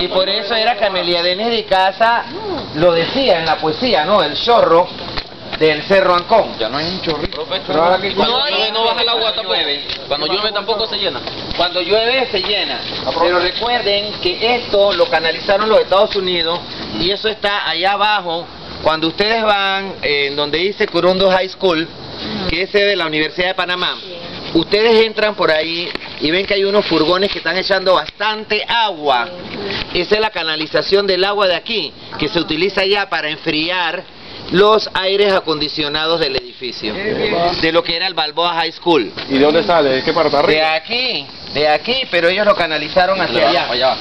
Y por eso era que Amelia Denis de Casa lo decía en la poesía, ¿no? El chorro del Cerro Ancón. Ya no hay un chorrito. Pero ahora que Cuando no llueve no baja el agua tampoco. Cuando llueve tampoco se llena. Cuando llueve se llena. Pero recuerden que esto lo canalizaron los Estados Unidos y eso está allá abajo. Cuando ustedes van eh, en donde dice Curundo High School, que es de la Universidad de Panamá, ustedes entran por ahí y ven que hay unos furgones que están echando bastante agua. Esa es la canalización del agua de aquí, que se utiliza ya para enfriar los aires acondicionados del edificio, de lo que era el Balboa High School. ¿Y de dónde sale? ¿De qué parte? De ¿Arriba? aquí, de aquí, pero ellos lo canalizaron hacia allá. Allá.